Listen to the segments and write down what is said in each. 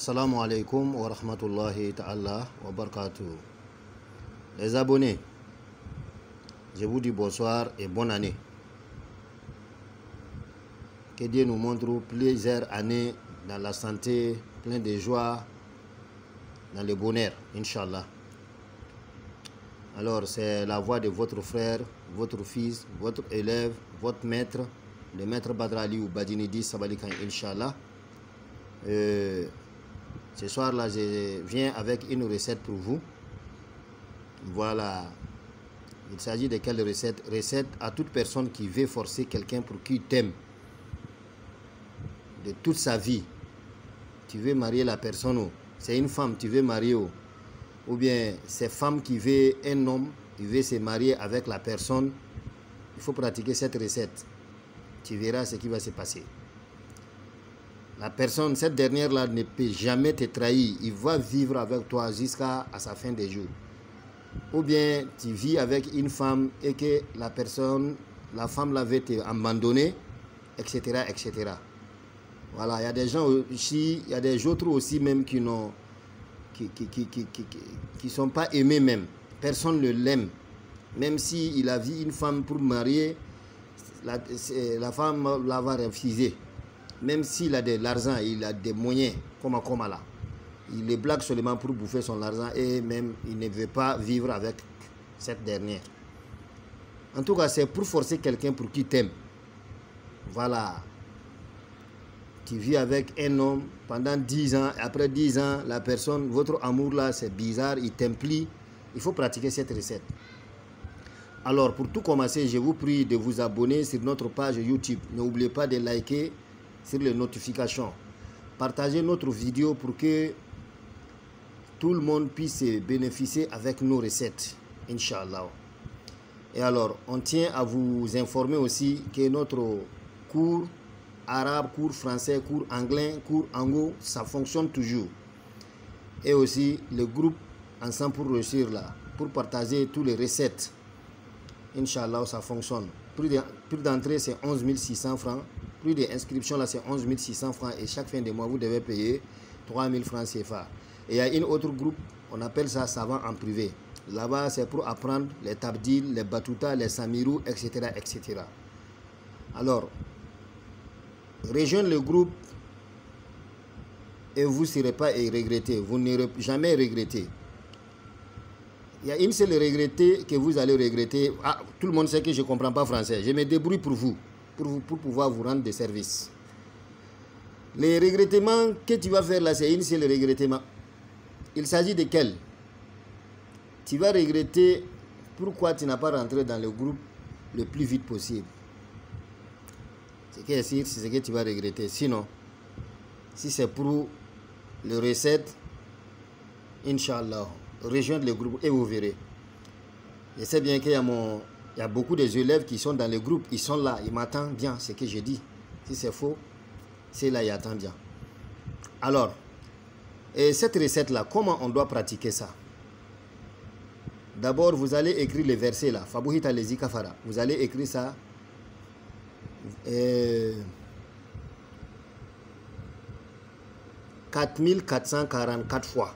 Assalamu alaikum wa rahmatullahi ta'ala wa barakatuh. Les abonnés, je vous dis bonsoir et bonne année. Que Dieu nous montre plusieurs années dans la santé, plein de joie, dans le bonheur, Inch'Allah. Alors, c'est la voix de votre frère, votre fils, votre élève, votre maître, le maître Badrali ou Badinidi Sabalikan, Inch'Allah. Euh, ce soir-là, je viens avec une recette pour vous. Voilà. Il s'agit de quelle recette? Recette à toute personne qui veut forcer quelqu'un pour qui t'aime. De toute sa vie. Tu veux marier la personne. C'est une femme, tu veux marier. Ou bien c'est femme qui veut un homme, il veut se marier avec la personne. Il faut pratiquer cette recette. Tu verras ce qui va se passer. La personne, cette dernière-là, ne peut jamais te trahir. Il va vivre avec toi jusqu'à sa fin des jours. Ou bien tu vis avec une femme et que la personne, la femme l'avait abandonné, etc., etc. Voilà, il y a des gens aussi, il y a des autres aussi même qui n'ont, qui, qui, sont pas aimés même. Personne ne l'aime. Même s'il il a vu une femme pour marier, la, la femme l'a refusé même s'il a de l'argent, il a des moyens, comme à là. Il est blague seulement pour bouffer son argent et même il ne veut pas vivre avec cette dernière. En tout cas, c'est pour forcer quelqu'un pour qui t'aime. Voilà. Tu vis avec un homme pendant 10 ans, après 10 ans, la personne, votre amour là, c'est bizarre, il t'implie. Il faut pratiquer cette recette. Alors, pour tout commencer, je vous prie de vous abonner sur notre page YouTube. N'oubliez pas de liker, sur les notifications. Partagez notre vidéo pour que tout le monde puisse bénéficier avec nos recettes. Inch'Allah. Et alors, on tient à vous informer aussi que notre cours arabe, cours français, cours anglais, cours ango, ça fonctionne toujours. Et aussi le groupe Ensemble pour réussir là, pour partager toutes les recettes. Inch'Allah, ça fonctionne. Prix d'entrée, c'est 11 600 francs plus d'inscriptions là c'est 11 600 francs et chaque fin de mois vous devez payer 3 000 francs CFA. Et il y a une autre groupe, on appelle ça savant en privé. Là-bas c'est pour apprendre les tabdil, les batuta, les samirou, etc. etc. Alors, rejoignez le groupe et vous ne serez pas regretté, vous n'irez jamais regretter. Il y a une seule regrettée que vous allez regretter. Ah, tout le monde sait que je ne comprends pas français. Je me débrouille pour vous pour, pour pouvoir vous rendre des services. Les regrettements que tu vas faire là, c'est une seule regrettement. Il s'agit de quel? Tu vas regretter pourquoi tu n'as pas rentré dans le groupe le plus vite possible. C'est ce que tu vas regretter. Sinon, si c'est pour le recette, Inch'Allah, rejoindre le groupe et vous verrez. Je sais bien qu'il y a mon, y a beaucoup des élèves qui sont dans le groupe, ils sont là, ils m'attendent bien ce que je dis. Si c'est faux, c'est là, ils attendent bien. Alors, et cette recette-là, comment on doit pratiquer ça? D'abord, vous allez écrire les versets là. Fabuhita lezi kafara. Vous allez écrire ça. Euh, 4444 fois.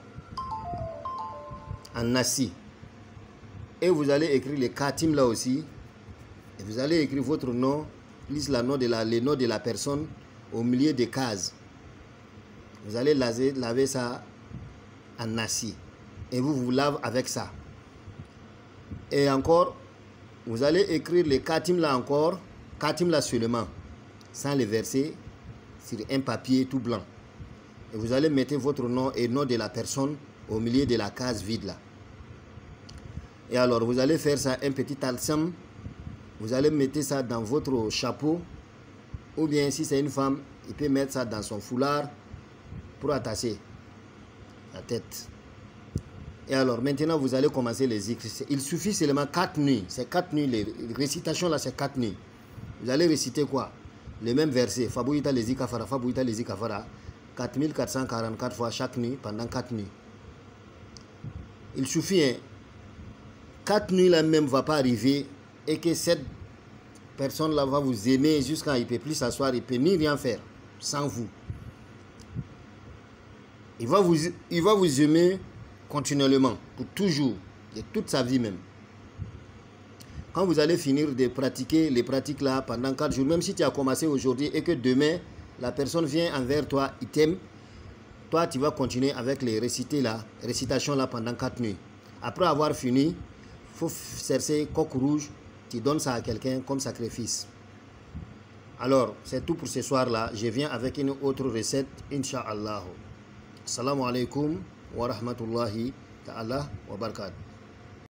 En nasi. Et vous allez écrire les katim là aussi. Et vous allez écrire votre nom, plus la nom de la, le nom de la personne au milieu des cases. Vous allez laver, laver ça en nasi. Et vous vous lavez avec ça. Et encore, vous allez écrire les katim là encore, katim là seulement, sans les verser sur un papier tout blanc. Et vous allez mettre votre nom et nom de la personne au milieu de la case vide là. Et alors, vous allez faire ça un petit alsam. Vous allez mettre ça dans votre chapeau. Ou bien, si c'est une femme, il peut mettre ça dans son foulard pour attacher la tête. Et alors, maintenant, vous allez commencer les écrits. Il suffit seulement 4 nuits. C'est 4 nuits. Les récitations là, c'est 4 nuits. Vous allez réciter quoi? Les mêmes versets. Fabouita les kafara, Fabouita les kafara. 4444 fois chaque nuit pendant 4 nuits. Il suffit, hein, quatre nuits là même va pas arriver et que cette personne là va vous aimer jusqu'à il peut plus s'asseoir, il peut ni rien faire sans vous. Il va vous, il va vous aimer continuellement, pour toujours, et toute sa vie même. Quand vous allez finir de pratiquer les pratiques là pendant 4 jours, même si tu as commencé aujourd'hui et que demain, la personne vient envers toi, il t'aime, toi tu vas continuer avec les récités là, récitations là pendant 4 nuits. Après avoir fini, faut chercher coq rouge, tu donnes ça à quelqu'un comme sacrifice. Alors, c'est tout pour ce soir-là. Je viens avec une autre recette, Inch'Allah. Assalamu alaikum wa rahmatullahi ta'ala wa barakatuh.